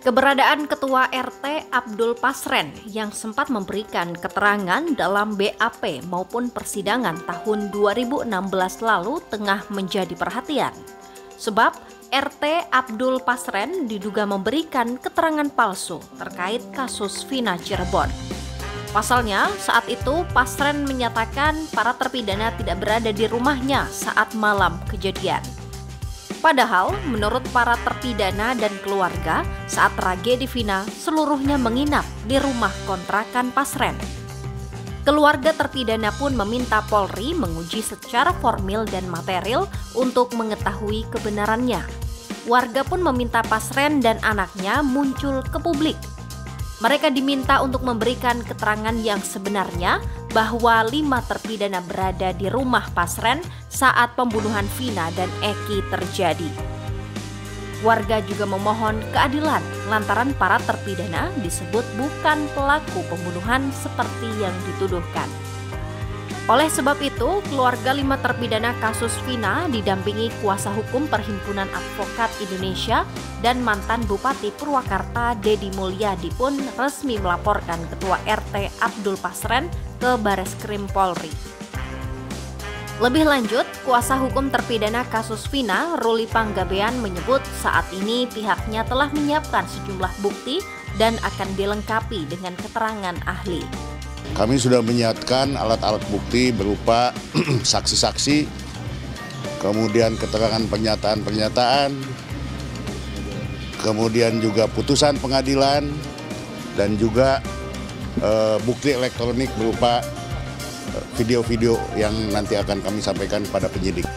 Keberadaan Ketua RT Abdul Pasren yang sempat memberikan keterangan dalam BAP maupun persidangan tahun 2016 lalu tengah menjadi perhatian. Sebab RT Abdul Pasren diduga memberikan keterangan palsu terkait kasus Vina Cirebon. Pasalnya, saat itu Pasren menyatakan para terpidana tidak berada di rumahnya saat malam kejadian. Padahal, menurut para terpidana dan keluarga, saat tragedi Vina, seluruhnya menginap di rumah kontrakan Pasren. Keluarga terpidana pun meminta Polri menguji secara formil dan material untuk mengetahui kebenarannya. Warga pun meminta Pasren dan anaknya muncul ke publik mereka diminta untuk memberikan keterangan yang sebenarnya bahwa lima terpidana berada di rumah Pasren saat pembunuhan Vina dan Eki terjadi. Warga juga memohon keadilan lantaran para terpidana disebut bukan pelaku pembunuhan seperti yang dituduhkan. Oleh sebab itu, keluarga lima terpidana kasus Vina didampingi kuasa hukum Perhimpunan Advokat Indonesia dan mantan Bupati Purwakarta Dedi Mulyadi pun resmi melaporkan Ketua RT Abdul Pasren ke Bares Krim Polri. Lebih lanjut, kuasa hukum terpidana kasus Vina, Ruli Panggabean menyebut saat ini pihaknya telah menyiapkan sejumlah bukti dan akan dilengkapi dengan keterangan ahli. Kami sudah menyiapkan alat-alat bukti berupa saksi-saksi, kemudian keterangan pernyataan-pernyataan, kemudian juga putusan pengadilan, dan juga e, bukti elektronik berupa eh, video-video yang nanti akan kami sampaikan kepada penyidik.